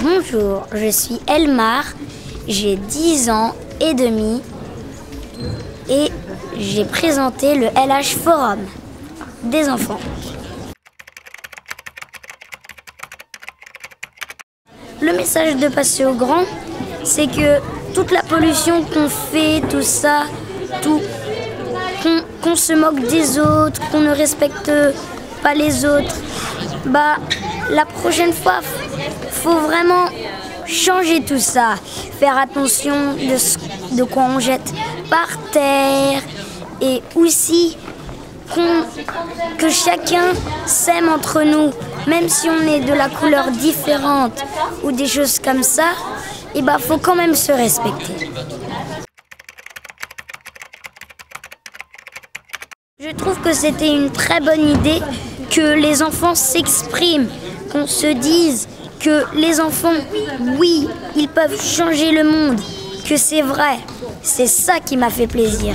Bonjour, je suis Elmar, j'ai 10 ans et demi et j'ai présenté le LH Forum des enfants. Le message de passer au grand, c'est que toute la pollution qu'on fait, tout ça, tout, qu'on se moque des autres, qu'on ne respecte pas les autres, bah la prochaine fois, faut vraiment changer tout ça, faire attention de, de quoi on jette par terre. Et aussi que chacun s'aime entre nous, même si on est de la couleur différente ou des choses comme ça, il eh ben, faut quand même se respecter. Je trouve que c'était une très bonne idée que les enfants s'expriment, qu'on se dise que les enfants, oui, ils peuvent changer le monde, que c'est vrai. C'est ça qui m'a fait plaisir.